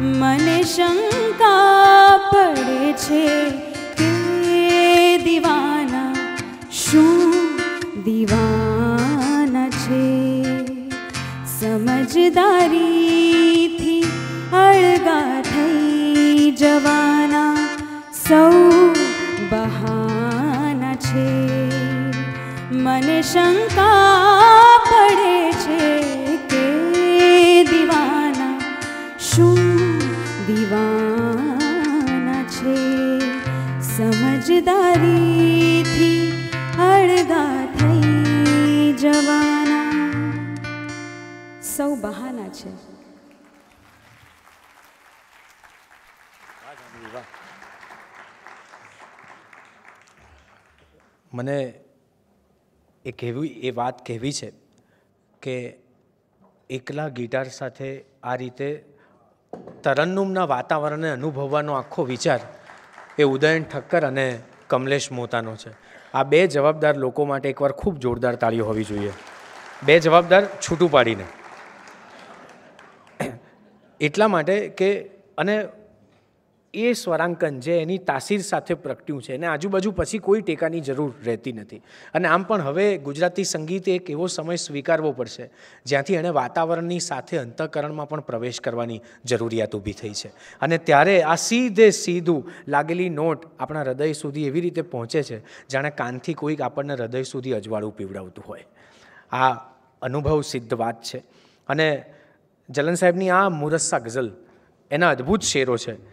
મને શંકા પડે છે કે દીવાના શું દીવાના છે? સમજદારીથી અળગા થઈ જવાના સૌ બહાના છે. મને શંકા દીવાના છે. સમજદારીથી અળગા થઈ જવાના. સૌ બહાના છે. મને એ કહેવી, એ વાત કહેવી છે કે એકલા ગિટાર સાથે આ રીતે તરન્નુમના વાતાવરણને અનુભવવાનો આખો વિચાર એ ઉદયન ઠક્કર અને કમલેશ મોતાનો છે. આ બે જવાબદાર લોકો માટે એકવાર ખૂબ જોરદાર તાળીઓ હોવી જોઈએ. બે જવાબદાર છૂટું પાડીને. એટલા માટે કે, અને એ સ્વરાંકન જે એની તાસીર સાથે પ્રગટ્યું છે અને આજુબાજુ પછી કોઈ ટેકાની જરૂર રહેતી નથી. અને આમ પણ હવે ગુજરાતી સંગીત એક એવો સમય સ્વીકારવો પડશે, જ્યાંથી એણે વાતાવરણની સાથે અંતઃકરણમાં પણ પ્રવેશ કરવાની જરૂરિયાત ઊભી થઈ છે. અને ત્યારે આ સીધે સીધું લાગેલી નોટ આપણા હૃદય સુધી એવી રીતે પહોંચે છે, જાણે કાનથી કોઈક આપણને હૃદય સુધી અજવાળું પીવડાવતું હોય. આ અનુભવ સિદ્ધ વાત છે. અને જલન સાહેબની આ મુરસ્સા ગઝલ એના અદ્ભુત શેરો છે.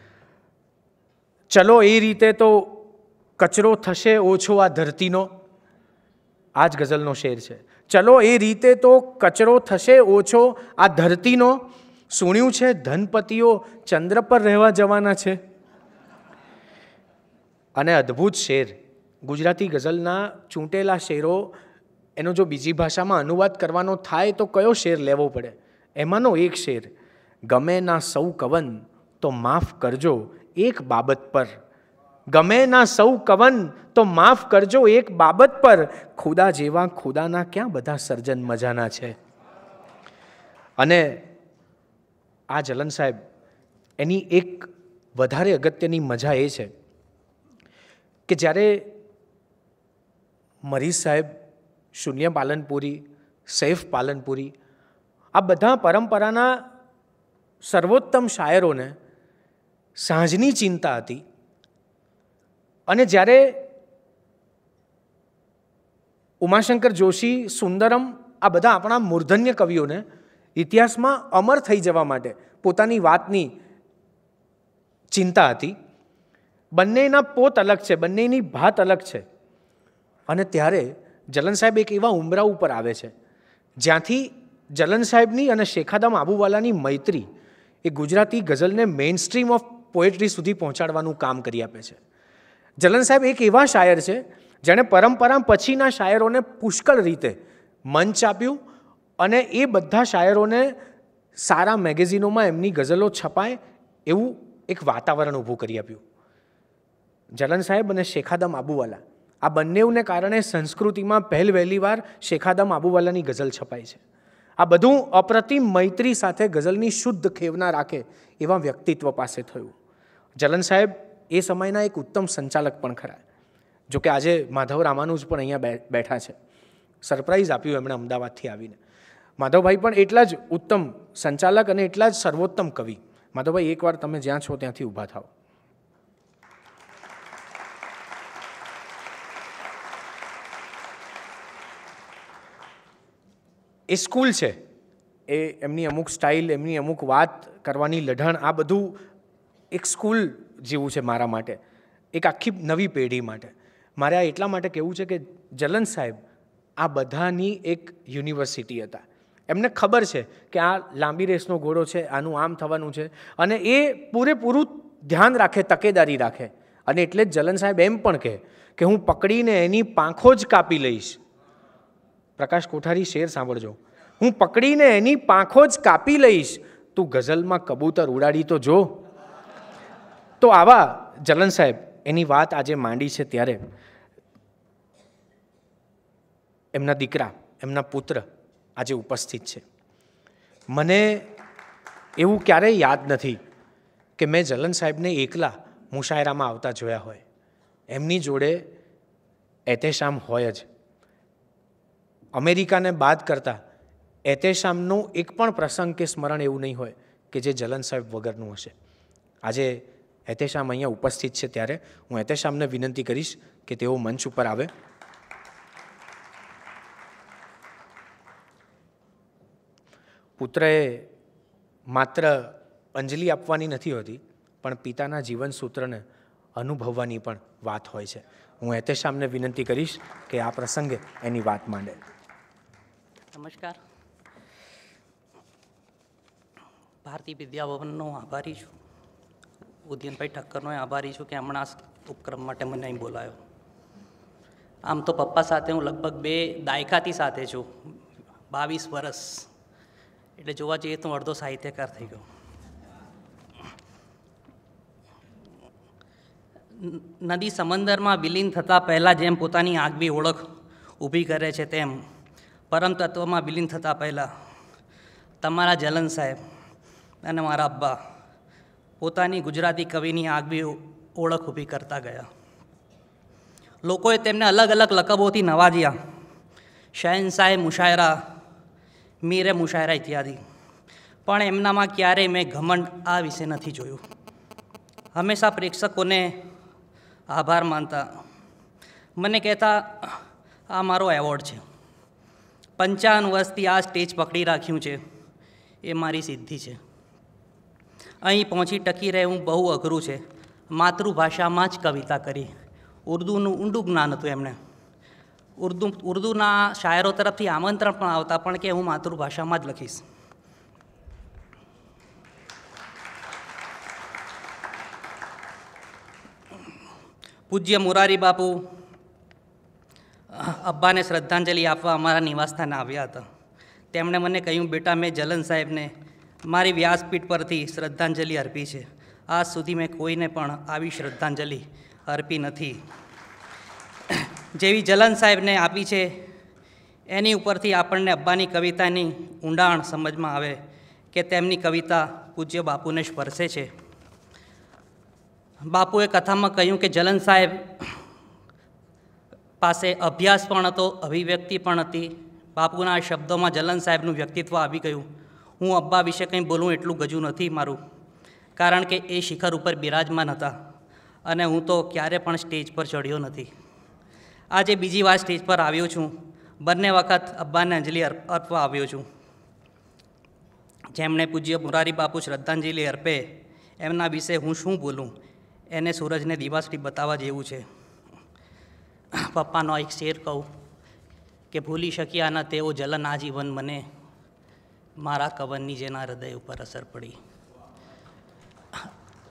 ચલો, એ રીતે તો કચરો થશે, ઓછો આ ધરતીનો. આ જ ગઝલનો શેર છે. ચલો, એ રીતે તો કચરો થશે, ઓછો આ ધરતીનો. સુણ્યું છે, ધનપતિઓ ચંદ્ર પર રહેવા જવાના છે. અને અદ્ભુત શેર. ગુજરાતી ગઝલના ચૂંટેલા શેરો, એનો જો બીજી ભાષામાં અનુવાદ કરવાનો થાય, તો કયો શેર લેવો પડે? એમાંનો એક શેર, ગમે ના સૌ કવન, તો માફ કરજો એક બાબત પર. ગમે ના સૌ કવન, તો માફ કરજો એક બાબત પર. ખુદા જેવા ખુદાના ક્યાં બધા સર્જન મજાના છે? અને આ જલન સાહેબ, એની એક વધારે અગત્યની મજા એ છે કે જ્યારે મરીઝ સાહેબ, શૂન્ય પાલનપુરી, સૈફ પાલનપુરી, આ બધા પરંપરાના સર્વોત્તમ શાયરોને સાંજની ચિંતા હતી. અને જ્યારે ઉમાશંકર જોશી, સુંદરમ, આ બધા આપણા મૂર્ધન્ય કવિઓને ઇતિહાસમાં અમર થઈ જવા માટે પોતાની વાતની ચિંતા હતી. બંનેના પોત અલગ છે, બંનેની ભાત અલગ છે. અને ત્યારે જલન સાહેબ એક એવા ઉમરા ઉપર આવે છે, જ્યાંથી જલન સાહેબની અને શેખાદમ આબુવાલાની મૈત્રી એ ગુજરાતી ગઝલને મેઇન સ્ટ્રીમ ઓફ પોએટ્રી સુધી પહોંચાડવાનું કામ કરી આપે છે. જલન સાહેબ એક એવા શાયર છે, જેણે પરંપરા પછીના શાયરોને પુષ્કળ રીતે મંચ આપ્યું અને એ બધા શાયરોને સારા મેગેઝિનોમાં એમની ગઝલો છપાય એવું એક વાતાવરણ ઊભું કરી આપ્યું. જલન સાહેબ અને શેખાદમ આબુવાલા, આ બંનેઓને કારણે સંસ્કૃતિમાં પહેલ વહેલી વાર શેખાદમ આબુવાલાની ગઝલ છપાય છે. આ બધું અપ્રતિમ મૈત્રી સાથે ગઝલની શુદ્ધ ખેવના રાખે એવા વ્યક્તિત્વ પાસે થયું. જલન સાહેબ, એ સમયના એક ઉત્તમ સંચાલક પણ ખરા. જો કે આજે માધવ રામાનુજ પણ અહીંયા બેઠા છે. સરપ્રાઇઝ આપ્યું એમણે અમદાવાદથી આવીને. માધવભાઈ પણ એટલા જ ઉત્તમ સંચાલક અને એટલા જ સર્વોત્તમ કવિ. માધવભાઈ, એકવાર તમે જ્યાં છો ત્યાંથી ઊભા થાઓ. એ સ્કૂલ છે. એ એમની અમુક સ્ટાઇલ, એમની અમુક વાત કરવાની લઢણ, આ બધું એક સ્કૂલ જેવું છે મારા માટે. એક આખી નવી પેઢી માટે. મારે આ એટલા માટે કહેવું છે કે જલન સાહેબ, આ બધાની એક યુનિવર્સિટી હતા. એમને ખબર છે કે આ લાંબી રેસનો ઘોડો છે, આનું આમ થવાનું છે અને એ પૂરેપૂરું ધ્યાન રાખે, તકેદારી રાખે. અને એટલે જ જલન સાહેબ એમ પણ કહે કે હું પકડીને એની પાંખો જ કાપી લઈશ. પ્રકાશ કોઠારી, શેર સાંભળજો. હું પકડીને એની પાંખો જ કાપી લઈશ. તું ગઝલમાં કબૂતર ઉડાડી તો જો. તો આવા જલન સાહેબ, એની વાત આજે માંડી છે ત્યારે. એમના દીકરા, એમના પુત્ર આજે ઉપસ્થિત છે. મને એવું ક્યારેય યાદ નથી કે મેં જલન સાહેબને એકલા મુશાયરામાં આવતા જોયા હોય. એમની જોડે એતેશામ હોય જ. અમેરિકાને બાદ કરતાં એતેશામનો એક પણ પ્રસંગ કે સ્મરણ એવું નહીં હોય કે જે જલન સાહેબ વગરનું હશે. આજે એતેશામ અહીંયા ઉપસ્થિત છે ત્યારે. હું એતેશામને વિનંતી કરીશ કે તેઓ મંચ ઉપર આવે. પુત્રએ માત્ર અંજલિ આપવાની નથી હોતી, પણ પિતાના જીવન સૂત્રને અનુભવવાની પણ વાત હોય છે. હું એતેશામને વિનંતી કરીશ કે આ પ્રસંગે એની વાત માંડે. નમસ્કાર. ભારતીય વિદ્યાભવનનો આભારી છું. ઉદયનભાઈ ઠક્કરનો આભારી છું કે હમણાં આ ઉપક્રમ માટે મને અહીં બોલાયો. આમ તો પપ્પા સાથે હું લગભગ બે દાયકાથી સાથે છું. બાવીસ વર્ષ એટલે જોવા જઈએ તો અડધો સાહિત્યકાર થઈ ગયો. નદી સમંદરમાં વિલીન થતાં પહેલાં જેમ પોતાની આગવી ઓળખ ઊભી કરે છે તેમ પરમ તત્વમાં વિલીન થતાં પહેલાં તમારા જલન સાહેબ અને મારા અબ્બા પોતાની ગુજરાતી કવિની આગવી ઓળખ ઊભી કરતા ગયા. લોકોએ તેમને અલગ અલગ લકબોથી નવાજ્યા. શહેનશાહે મુશાયરા, મીરે મુશાયરા ઇત્યાદિ. પણ એમનામાં ક્યારેય મેં ઘમંડ આ વિશે નથી જોયું. હંમેશા પ્રેક્ષકોને આભાર માનતા. મને કહેતા, આ મારો એવોર્ડ છે. પંચાવન વર્ષથી આ સ્ટેજ પકડી રાખ્યું છે. એ મારી સિદ્ધિ છે. અહીં પહોંચી ટકી રહેવું બહુ અઘરું છે. માતૃભાષામાં જ કવિતા કરી. ઉર્દુનું ઊંડું જ્ઞાન હતું એમને. ઉર્દુ, ઉર્દુના શાયરો તરફથી આમંત્રણ પણ આવતા પણ કે હું માતૃભાષામાં જ લખીશ. પૂજ્ય મોરારી બાપુ, અબ્બાને શ્રદ્ધાંજલિ આપવા અમારા નિવાસસ્થાને આવ્યા હતા. તેમણે મને કહ્યું, બેટા, મેં જલન સાહેબને મારી વ્યાસપીઠ પરથી શ્રદ્ધાંજલિ અર્પી છે. આજ સુધી મેં કોઈને પણ આવી શ્રદ્ધાંજલિ અર્પી નથી. જેવી જલન સાહેબને આપી છે, એની ઉપરથી આપણને અબ્બાની કવિતાની ઊંડાણ સમજમાં આવે કે તેમની કવિતા પૂજ્ય બાપુને સ્પર્શે છે. બાપુએ કથામાં કહ્યું કે જલન સાહેબ પાસે અભ્યાસ પણ હતો, અભિવ્યક્તિ પણ હતી. બાપુના શબ્દોમાં જલન સાહેબનું વ્યક્તિત્વ આવી ગયું. હું અબ્બા વિશે કંઈ બોલું એટલું ગજુ નથી મારું, કારણ કે એ શિખર ઉપર બિરાજમાન હતા અને હું તો ક્યારે પણ સ્ટેજ પર ચડ્યો નથી. આજે બીજી વાર સ્ટેજ પર આવ્યો છું. બંને વખત અબ્બાને અંજલિ અર્પ- અર્પવા આવ્યો છું. જેમણે પૂજ્ય મુરારી બાપુ શ્રદ્ધાંજલિ અર્પે, એમના વિશે હું શું બોલું? એને સૂરજને દિવાસથી બતાવવા જેવું છે. પપ્પાનો એક શેર કહું કે ભૂલી શક્યા ન તેઓ જલન આજીવન મને. મારા કવનની જેના હૃદય ઉપર અસર પડી.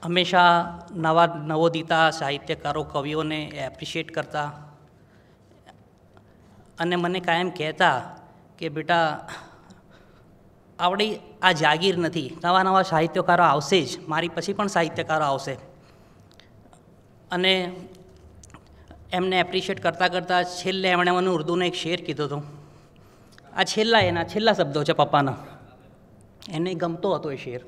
હંમેશા નવા નવોદિતા સાહિત્યકારો કવિઓને એપ્રિશિએટ કરતા અને મને કાયમ કહેતા કે, બેટા, આવડી આ જાગીર નથી. નવા નવા સાહિત્યકારો આવશે જ. મારી પછી પણ સાહિત્યકારો આવશે. અને એમને એપ્રિશિએટ કરતાં કરતાં છેલ્લે એમણે મને ઉર્દુનો એક શેર કીધો હતો. આ છેલ્લા એના છેલ્લા શબ્દો છે પપ્પાના એને ગમતો હતો એ શેર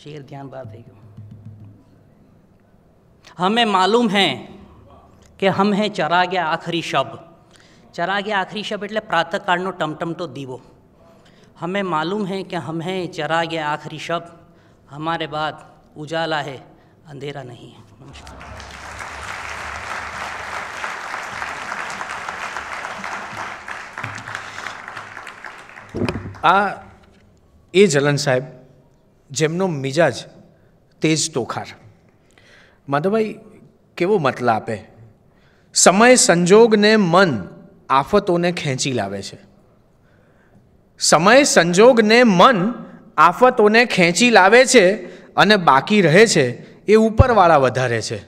शेर ध्यान बात है क्यों हमें मालूम है કે હમ હે ચરાગે આખરી શબ ચરાગે આખરી શબ એટલે પ્રાતઃકાળનો ટમટમતો દીવો हमें मालूम है कि हम हैं चरागे आखिरी शब हमारे बाद उजाला है अंधेरा नहीं है नमस्कार આ એ જલન સાહેબ, જેમનો મિજાજ તેજ તોખાર. માધવભાઈ, કેવો મતલબ આપે? સમય સંજોગને મન આફતોને ખેંચી લાવે છે. સમય સંજોગને મન આફતોને ખેંચી લાવે છે અને બાકી રહે છે એ ઉપરવાળા વધારે છે.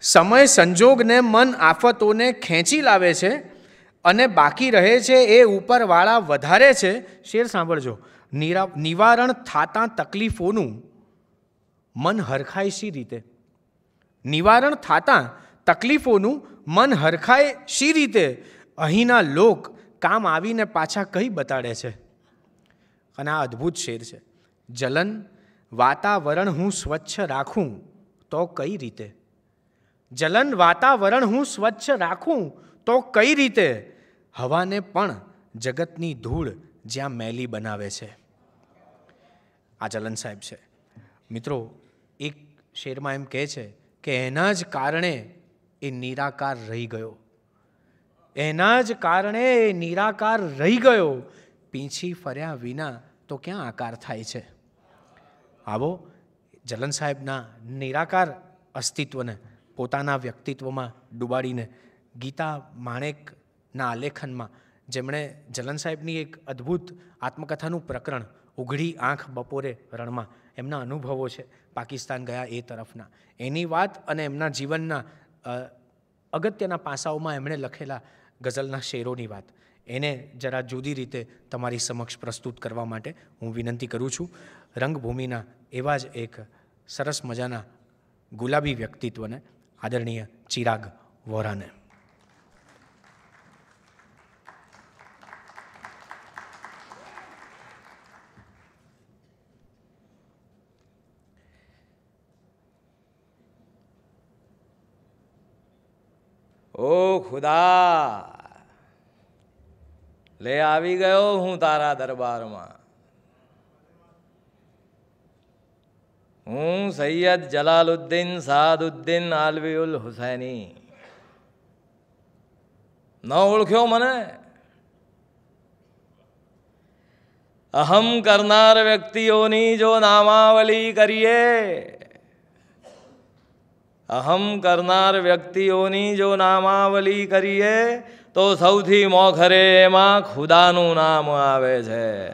સમય સંજોગને મન આફતોને ખેંચી લાવે છે અને બાકી રહે છે એ ઉપરવાળા વધારે છે. શેર સાંભળજો. નિરા, નિવારણ થાતાં તકલીફોનું મન હરખાય શી રીતે? નિવારણ થાતાં તકલીફોનું મન હરખાય શી રીતે? અહીંના લોક કામ આવીને પાછા કહી બતાડે છે? અને આ અદ્ભુત શેર છે. જલન, વાતાવરણ હું સ્વચ્છ રાખું તો કઈ રીતે? જલન, વાતાવરણ હું સ્વચ્છ રાખું તો કઈ રીતે? હવાને પણ જગતની ધૂળ જ્યાં મેલી બનાવે છે. આ જલન સાહેબ છે. મિત્રો, એક શેરમાં એમ કહે છે કે એના જ કારણે એ નિરાકાર રહી ગયો. એના જ કારણે એ નિરાકાર રહી ગયો. પીંછી ફર્યા વિના તો ક્યાં આકાર થાય છે? આવો જલન સાહેબના નિરાકાર અસ્તિત્વને પોતાના વ્યક્તિત્વમાં ડૂબાડીને ગીતા માણેકના આલેખનમાં. જેમણે જલન સાહેબની એક અદ્ભુત આત્મકથાનું પ્રકરણ ઉઘડી આંખ બપોરે રણમાં. એમના અનુભવો છે પાકિસ્તાન ગયા એ તરફના. એની વાત અને એમના જીવનના અગત્યના પાસાઓમાં એમણે લખેલા ગઝલના શેરોની વાત. એને જરા જુદી રીતે તમારી સમક્ષ પ્રસ્તુત કરવા માટે હું વિનંતી કરું છું. રંગભૂમિના એવા જ એક સરસ મજાના ગુલાબી વ્યક્તિત્વને આદરણીય ચિરાગ વોરાને. ઓ ખુદા, લે આવી ગયો હું તારા દરબારમાં. હું સૈયદ જલાલુદ્દીન સાદુદ્દીન આલવીઉલ હુસૈની. ન ઓળખ્યો મને? અહમ કરનાર વ્યક્તિઓની જો નામાવલી કરીએ અહમ કરનાર વ્યક્તિઓની જો નામાવલી કરીએ, તો સૌથી મોખરે એમાં ખુદાનું નામ આવે છે.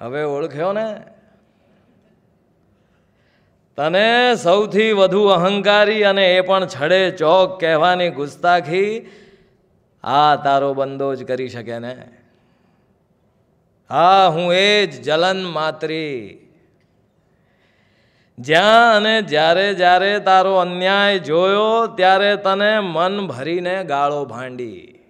હવે ઓળખ્યો ને? તને સૌથી વધુ અહંકારી અને એ પણ છડે ચોક કહેવાની ગુસ્તાખી આ તારો બંદો જ કરી શકે ને? હા, હું એ જ જલન માત્રી. જ્યાં અને જ્યારે જ્યારે તારો અન્યાય જોયો, ત્યારે તને મન ભરીને ગાળો ભાંડી.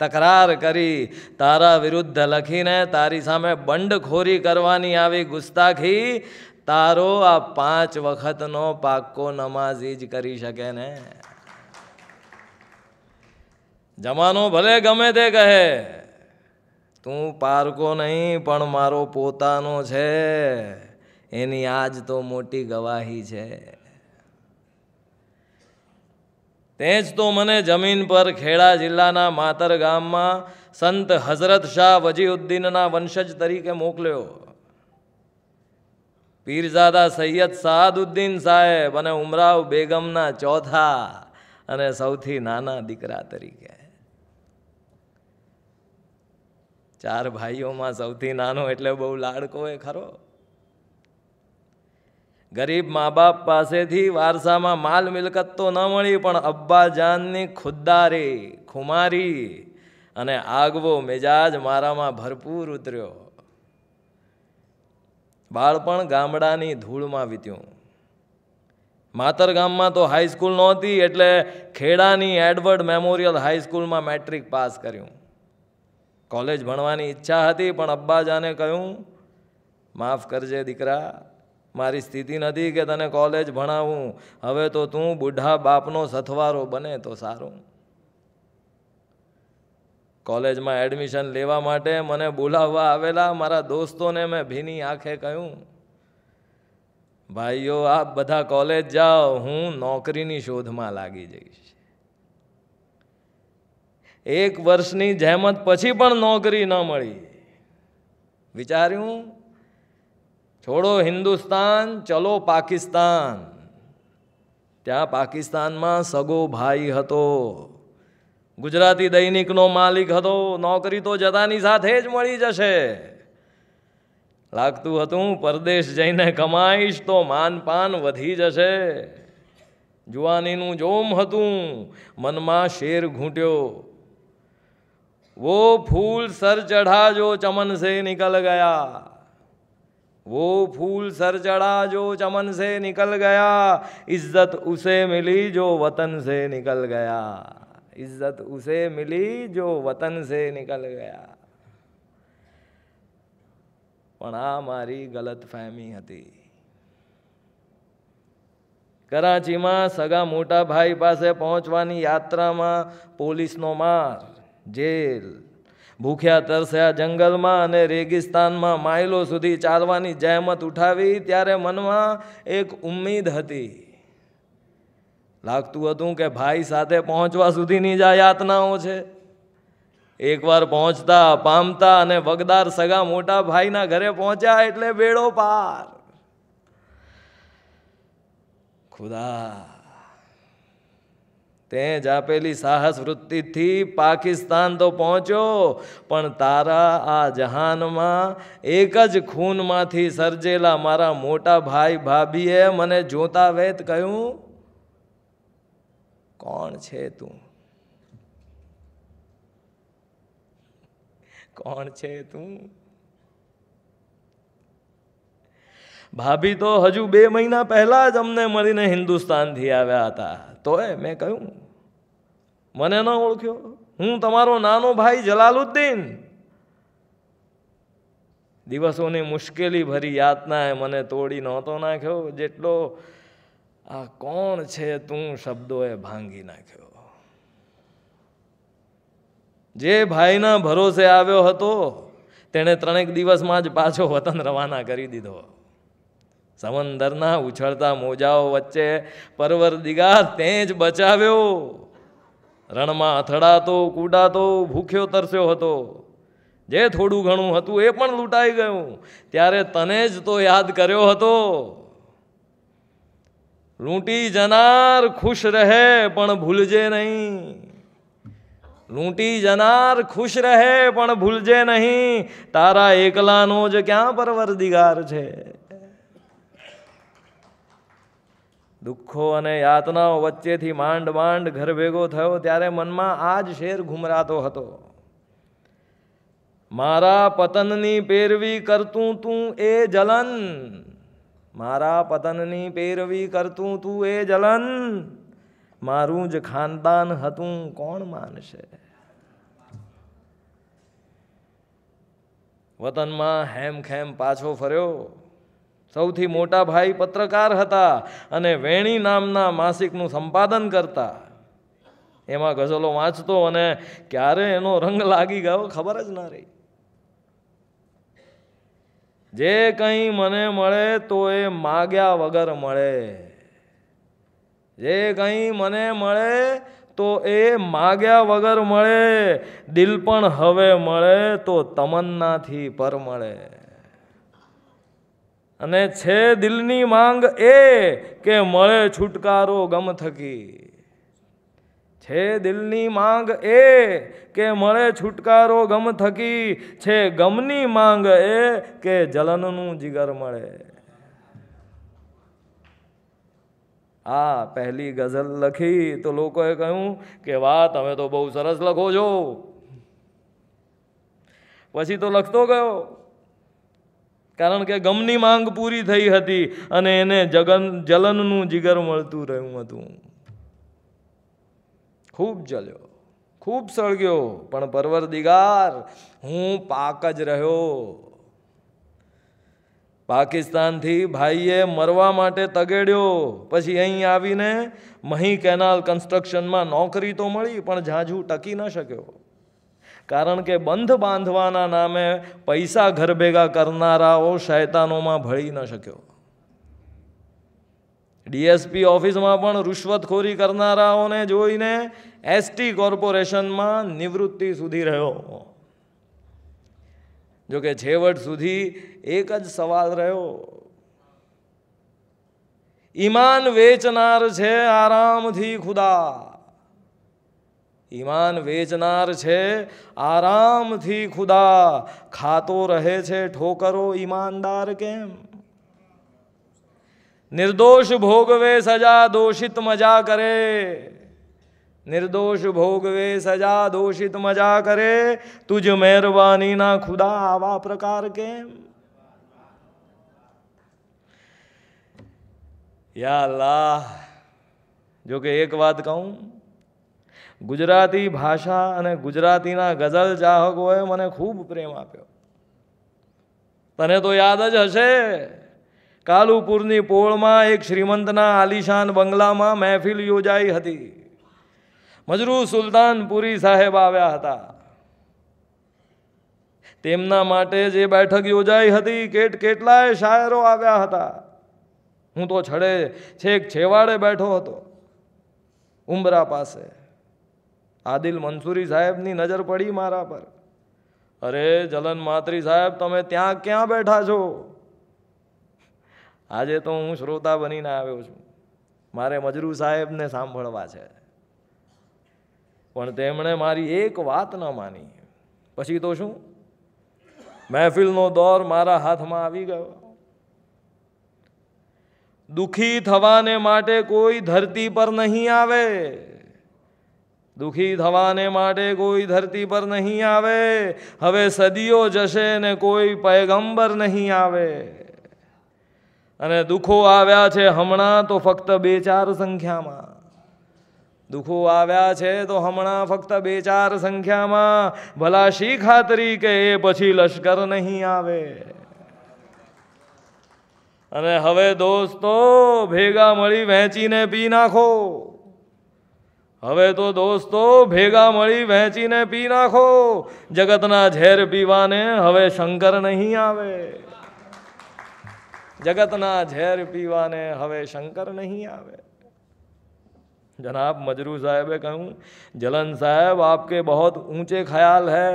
તકરાર કરી, તારા વિરુદ્ધ લખીને તારી સામે બંડખોરી કરવાની આવી ગુસ્તાખી, તારો આ પાંચ વખતનો પાક્કો નમાઝી જ કરી શકે ને. જમાનો ભલે ગમે તે કહે, તું પારકો નહીં, પણ મારો પોતાનો છે. એની આજ તો મોટી ગવાહી છે. તે જ તો મને જમીન પર ખેડા જિલ્લાના માતર ગામમાં સંત હઝરત શાહ વજીઉદ્દીનના વંશજ તરીકે મોકલ્યો. પીરઝાદા સૈયદ સાદુદ્દીન સાહેબ અને ઉમરાવ બેગમના ચોથા અને સૌથી નાના દીકરા તરીકે. ચાર ભાઈઓમાં સૌથી નાનો એટલે બહુ લાડકો એ ખરો. ગરીબ મા બાપ પાસેથી વારસામાં માલ મિલકત તો ન મળી, પણ અબ્બાજાનની ખુદ્દારી, ખુમારી અને આગવો મિજાજ મારામાં ભરપૂર ઉતર્યો. બાળપણ ગામડાની ધૂળમાં વીત્યું. માતર ગામમાં તો હાઈસ્કૂલ નહોતી, એટલે ખેડાની એડવર્ડ મેમોરિયલ હાઈસ્કૂલમાં મેટ્રિક પાસ કર્યું. કોલેજ ભણવાની ઈચ્છા હતી, પણ અબ્બાજાને કહ્યું, માફ કરજે દીકરા મારી સ્થિતિ નથી કે તને કોલેજ ભણાવું. હવે તો તું બુઢા બાપનો સથવારો બને તો સારું. કોલેજમાં એડમિશન લેવા માટે મને બોલાવવા આવેલા મારા દોસ્તોને મેં ભીની આંખે કહ્યું, ભાઈઓ, આપ બધા કોલેજ જાઓ, હું નોકરીની શોધમાં લાગી જઈશ. એક વર્ષની જહેમત પછી પણ નોકરી ન મળી. વિચાર્યું? છોડો હિન્દુસ્તાન, ચલો પાકિસ્તાન. ત્યાં પાકિસ્તાનમાં સગો ભાઈ હતો. ગુજરાતી દૈનિકનો માલિક હતો. નોકરી તો જતાની સાથે જ મળી જશે. લાગતું હતું પરદેશ જઈને કમાઈશ તો માનપાન વધી જશે. જુવાનીનું જોમ હતું. મનમાં શેર ઘૂંટ્યો. વો ફૂલ સર ચઢા જો ચમન સે નિકલ ગયા. वो फूल सर चढ़ा जो चमन से निकल गया इज्जत उसे मिली जो वतन से निकल गया इज्जत उसे मिली जो वतन से निकल ગયા પણ આ મારી ગલત ફહેમી હતી કરાચીમાં સગા મોટા ભાઈ પાસે પહોંચવાની યાત્રામાં પોલીસનો માર જેલ ભૂખ્યા તરસ્યા જંગલમાં અને રેગિસ્તાનમાં માઇલો સુધી ચાલવાની જહેમત ઉઠાવી ત્યારે મનમાં એક ઉમ્મીદ હતી. લાગતું હતું કે ભાઈ સાથે પહોંચવા સુધીની જ આ યાતનાઓ છે. એકવાર પહોંચતા, પામતા અને વગદાર સગા મોટા ભાઈના ઘરે પહોંચ્યા એટલે બેડો પાર. ખુદા તે જ આપેલી સાહસ વૃત્તિથી પાકિસ્તાન તો પહોંચ્યો, પણ તારા આ જહાનમાં એક જ ખૂનમાંથી સર્જેલા મારા મોટા ભાઈ ભાભીએ મને જોતા વેત કહ્યું, કોણ છે તું? કોણ છે તું? ભાભી તો હજુ બે મહિના પહેલા જ અમને મળીને હિન્દુસ્તાનથી આવ્યા હતા. તોય મેં કહ્યું મને ન ઓળખ્યો. હું તમારો નાનો ભાઈ જલાલુદ્દીન. દિવસોની મુશ્કેલી ભરી યાતનાએ મને તોડી નહોતો નાખ્યો. જેટલો આ કોણ છે તું શબ્દોએ ભાંગી નાખ્યો. જે ભાઈના ભરોસે આવ્યો હતો, તેણે ત્રણેક દિવસમાં જ પાછો વતન રવાના કરી દીધો. સમંદરના ઉછળતા મોજાઓ વચ્ચે પરવર દિગાર તે જ બચાવ્યો. રણમાં અથડાતો, કૂડાતો, ભૂખ્યો તરસ્યો હતો. જે થોડું ઘણું હતું એ પણ લૂંટાઈ ગયું. ત્યારે તને જ તો યાદ કર્યો હતો. લૂંટી જનાર ખુશ રહે પણ ભૂલજે નહીં. લૂંટી જનાર ખુશ રહે પણ ભૂલજે નહીં. તારા એકલાનો જ ક્યાં પરવરદિગાર છે? દુઃખો અને યાતનાઓ વચ્ચેથી માંડ માંડ ઘર ભેગો થયો ત્યારે મનમાં આ જ શેર ઘુમરાતો હતો. મારા પતનની પેરવી કરતું તું એ જલન. મારા પતનની પેરવી કરતું તું એ જલન. મારું જ ખાનદાન હતું, કોણ માનશે? વતનમાં હેમખેમ પાછો ફર્યો. સૌથી મોટા ભાઈ પત્રકાર હતા અને વેણી નામના માસિકનું સંપાદન કરતા. એમાં ગઝલો વાંચતો અને ક્યારે એનો રંગ લાગી ગયો ખબર જ ના રહી. જે કંઈ મને મળે તો એ માગ્યા વગર મળે. જે કંઈ મને મળે તો એ માગ્યા વગર મળે. દિલ પણ હવે મળે તો તમન્નાથી પર મળે. અને છે દિલની માંગ એ કે મળે છુટકારો ગમ થકી. છે દિલની માંગ એ કે મળે છુટકારો ગમ થકી. છે ગમની માંગ એ કે જલનનું જીગર મળે. આ પહેલી ગઝલ લખી તો લોકોએ કહ્યું કે, વાહ, તમે તો બહુ સરસ લખો છો. પછી તો લખતો ગયો. કારણ કે ગમની માંગ પૂરી થઈ હતી અને એને જગન જલનનું જીગર મળતું રહ્યું હતું. ખૂબ જલ્યો, ખૂબ સળગ્યો, પણ પરવરદિગાર, હું પાક જ રહ્યો. પાકિસ્તાનથી ભાઈએ મરવા માટે તગેડ્યો, પછી અહીં આવીને મહી કેનાલ કન્સ્ટ્રક્શનમાં નોકરી તો મળી, પણ ઝાઝું ટકી ન શક્યો. કારણ કે બંધ બાંધવાના નામે પૈસા ઘર ભેગા કરનારાઓ શૈતાનોમાં ભળી ન શક્યો. ડીએસપી ઓફિસમાં પણ રૂશ્વતખોરી કરનારાઓને જોઈને એસટી કોર્પોરેશનમાં નિવૃત્તિ સુધી રહ્યો. જો કે છેવટ સુધી એક જ સવાલ રહ્યો. ઈમાન વેચનાર છે આરામથી ખુદા. ઈમાન વેચનાર છે, આરામથી ખુદા ખાતો રહે છે, ઠોકરો ઈમાનદાર કેમ? નિર્દોષ ભોગવે સજા દોષિત મજા કરે. નિર્દોષ ભોગવે સજા દોષિત મજા કરે. તુજ મહેરબાનીના ખુદા આવા પ્રકાર કેમ? યા અલ્લાહ, જો કે એક વાત કહું ગુજરાતી ભાષા અને ગુજરાતીના ગઝલ ચાહકોએ મને ખૂબ પ્રેમ આપ્યો. તને તો યાદ જ હશે, કાલુપુરની પોળમાં એક શ્રીમંતના આલિશાન બંગલામાં મહેફિલ યોજાઈ હતી. મજરૂ સુલતાનપુરી સાહેબ આવ્યા હતા. તેમના માટે જે બેઠક યોજાઈ હતી, કેટ કેટલાય શાયરો આવ્યા હતા. હું તો છડે છેક છેવાડે બેઠો હતો ઉંબરા પાસે. આદિલ મંસૂરી સાહેબની નજર પડી મારા પર. અરે જલન માત્રી સાહેબ, તમે ત્યાં ક્યાં બેઠા છો? આજે તો હું શ્રોતા બનીને આવ્યો છું. મારે મજરૂ સાહેબને સાંભળવા છે. પણ તેમણે મારી એક વાત ન માની. પછી તો શું? મહેફિલનો દોર મારા હાથમાં આવી ગયો. દુખી થવાને માટે કોઈ ધરતી પર નહીં આવે. દુખી થવાને માટે કોઈ ધરતી પર નહીં આવે. હવે સદીઓ જશે ને કોઈ પૈગંબર નહીં આવે. અને દુઃખો આવ્યા છે હમણાં તો ફક્ત બે ચાર સંખ્યામાં. દુઃખો આવ્યા છે તો હમણાં ફક્ત બે ચાર સંખ્યામાં. ભલા શી ખાતરી કે એ પછી લશ્કર નહીં આવે. અને હવે દોસ્તો ભેગા મળી વહેંચીને પી નાખો. હવે તો દોસ્તો ભેગા મળી વહેંચીને પી નાખો જગતના ઝેર પીવાને હવે શંકર નહીં આવે જગતના ઝેર પીવાને હવે શંકર નહીં આવે जनाब मजरू साहब ने कहूँ जलन साहब आपके बहुत ऊंचे ख्याल है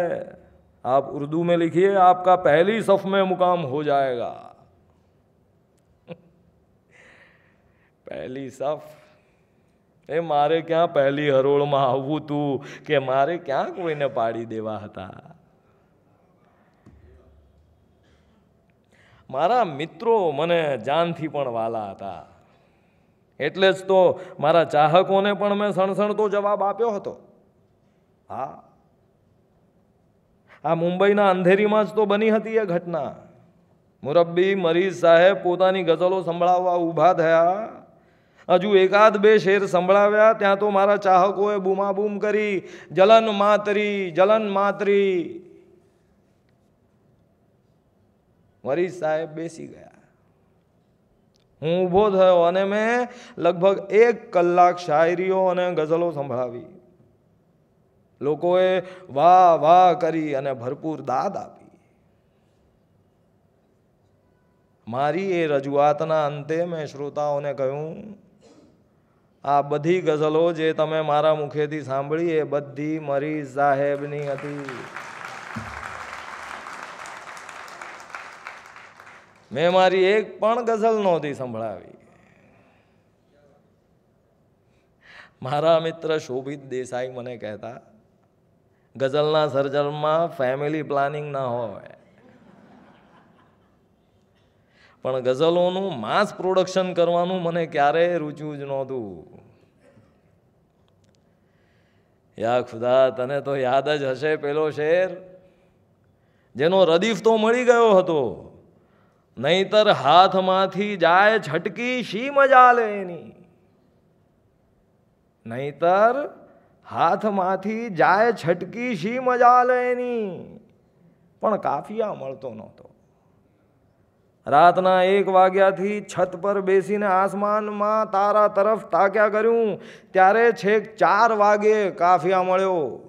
आप उर्दू में लिखिए आपका पहली सफ में मुकाम हो जाएगा પહેલી સફ એ મારે ક્યાં પહેલી હરોળમાં આવવું હતું કે મારે ક્યાં કોઈને પાડી દેવા હતા? મારા મિત્રો મને જાનથી પણ વાલા હતા. એટલે જ તો મારા ચાહકોને પણ મેં સણસણતો જવાબ આપ્યો હતો. હા. આ મુંબઈના અંધેરીમાં જ તો બની હતી એ ઘટના. મુરબ્બી મરીઝ સાહેબ પોતાની ગઝલો સંભળાવવા ઊભા થયા. હજુ એકાદ બે શેર સંભળાવ્યા, ત્યાં તો મારા ચાહકોએ બૂમાબૂમ કરી, જલન માતરી જલન માતરી. વરી સાહેબ બેસી ગયા. હું ઊભો થયો અને મેં લગભગ એક કલાક શાયરીઓ અને ગઝલો સંભળાવી. લોકોએ વાહ વાહ કરી અને ભરપૂર દાદ આપી. મારી એ રજૂઆતના અંતે મેં શ્રોતાઓને કહ્યું આ બધી ગઝલો જે તમે મારા મુખેથી સાંભળી એ બધી મરી સાહેબની હતી. મેં મારી એક પણ ગઝલ નહોતી સંભળાવી. મારા મિત્ર શોભિત દેસાઈ મને કહેતા, ગઝલના સર્જનમાં ફેમિલી પ્લાનિંગ ના હોય. પણ ગઝલોનું માસ પ્રોડક્શન કરવાનું મને ક્યારેય રૂચ્યું જ નહોતું. યા ખુદા, તને તો યાદ જ હશે પેલો શેર? જેનો રદીફ તો મળી ગયો હતો. નહીતર હાથમાંથી જાય છટકી શી મજા લે એની? નહીતર હાથમાંથી જાય છટકી શી મજા લે એની? પણ કાફિયા મળતો નહોતો. રાતના એક વાગ્યાથી છત પર બેસીને આસમાનમાં તારા તરફ તાક્યા કર્યું. ત્યારે છેક ચાર વાગે કાફિયા મળ્યો.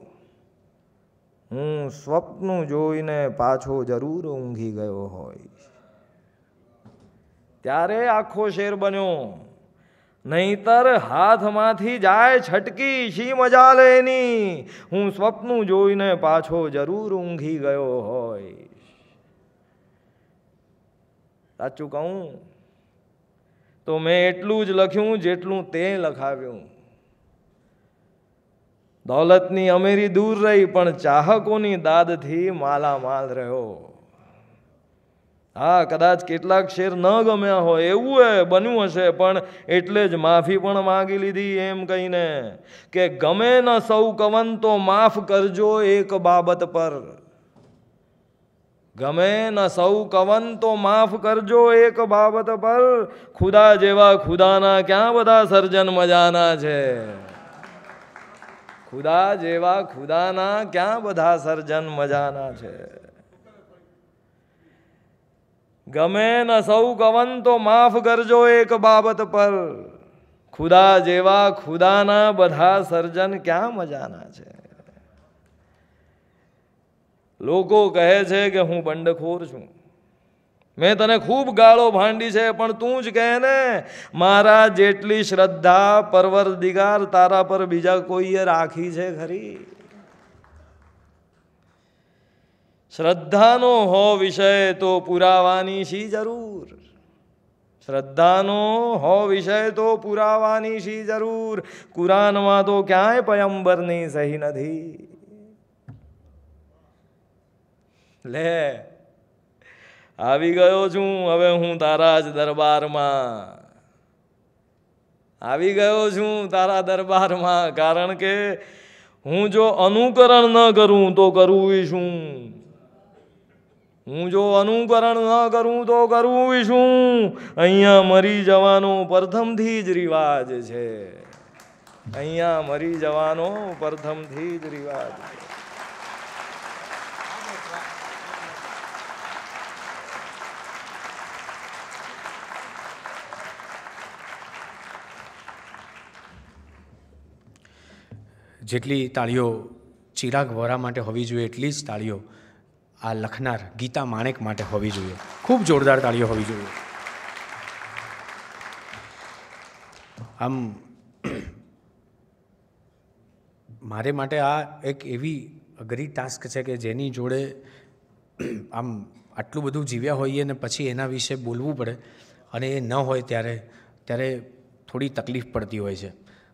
હું સ્વપ્ન જોઈને પાછો જરૂર ઊંઘી ગયો હોય. ત્યારે આખો શેર બન્યો. નહીતર હાથમાંથી જાય છટકી, શી મજા લેની હું સ્વપ્ન જોઈને પાછો જરૂર ઊંઘી ગયો હોય. સાચું કહું? તો મેં એટલું જ લખ્યું જેટલું તે લખાવ્યું. દોલતની અમેરી દૂર રહી, પણ ચાહકોની દાદથી માલામાલ રહ્યો. હા, કદાચ કેટલાક શેર ન ગમ્યા હોય, એવું એ બન્યું હશે, પણ એટલે જ માફી પણ માગી લીધી એમ કહીને કે ગમે ન સૌ કવન તો માફ કરજો એક બાબત પર. ગમે ન સૌ કવન તો માફ કરજો એક બાબત પર. ખુદા જેવા ખુદાના ક્યાં બધા સર્જન મજાના છે? ખુદા જેવા ખુદાના ક્યાં બધા સર્જન મજાના છે? ગમે ન સૌ કવન તો માફ કરજો એક બાબત પર. ખુદા જેવા ખુદાના બધા સર્જન ક્યાં મજાના છે? લોકો કહે છે કે હું બંડખોર છું. મેં તને ખૂબ ગાળો ભાંડી છે, પણ તું જ કહે ને, મારા જેટલી શ્રદ્ધા પરવરદિગાર તારા પર બીજા કોઈએ રાખી છે ખરી? શ્રદ્ધાનો હો વિષય તો પુરાવાની શી જરૂર. શ્રદ્ધાનો હો વિષય તો પુરાવાની શી જરૂર. કુરાનમાં તો ક્યાંય પયંબરની સહી નથી. લે. આવી ગયો છું, હવે હું તારા જ દરબારમાં. આવી ગયો છું તારા દરબારમાં, કારણ કે હું જો અનુકરણ ન કરું તો કરવું શું હું જો અનુકરણ ન કરું તો કરવું શું અહીંયા મરી જવાનો પ્રથમથી જ રિવાજ છે. અહીંયા મરી જવાનો પ્રથમથી જ રિવાજ છે. જેટલી તાળીઓ ચિરાગ વોરા માટે હોવી જોઈએ, એટલી જ તાળીઓ આ લખનાર ગીતા માણેક માટે હોવી જોઈએ. ખૂબ જોરદાર તાળીઓ હોવી જોઈએ. આમ, મારે માટે આ એક એવી અઘરી ટાસ્ક છે કે જેની જોડે આમ આટલું બધું જીવ્યા હોઈએ ને પછી એના વિશે બોલવું પડે અને એ ન હોય ત્યારે ત્યારે થોડી તકલીફ પડતી હોય છે.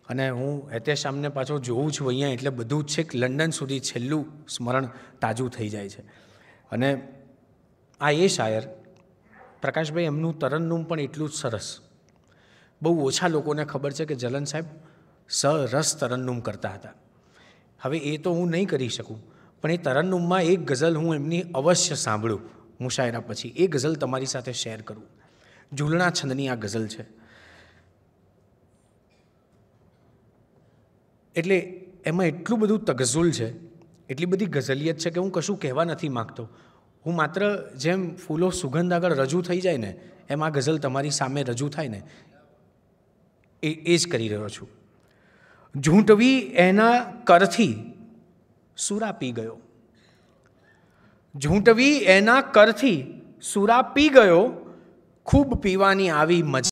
અને હું એહતેશામને પાછો જોઉં છું અહીંયા, એટલે બધું જ છેક લંડન સુધી છેલ્લું સ્મરણ તાજું થઈ જાય છે. અને આ એ શાયર, પ્રકાશભાઈ, એમનું તરન્નુમ પણ એટલું જ સરસ. બહુ ઓછા લોકોને ખબર છે કે જલન સાહેબ સરસ તરન્નુમ કરતા હતા. હવે એ તો હું નહીં કરી શકું, પણ એ તરન્નુમમાં એક ગઝલ હું એમની અવશ્ય સાંભળું મુશાયરા પછી. એ ગઝલ તમારી સાથે શેર કરું. ઝૂલણા છંદની આ ગઝલ છે. એટલે એમાં એટલું બધું તગઝુલ છે, એટલી બધી ગઝલિયત છે કે હું કશું કહેવા નથી માગતો. હું માત્ર જેમ ફૂલો સુગંધ આગળ રજૂ થઈ જાય ને, એમ આ ગઝલ તમારી સામે રજૂ થાય ને, એ એ જ કરી રહ્યો છું. ઝૂંટવી એના કરથી સુરા પી ગયો. ઝૂંટવી એના કરથી સુરા પી ગયો, ખૂબ પીવાની આવી મજા.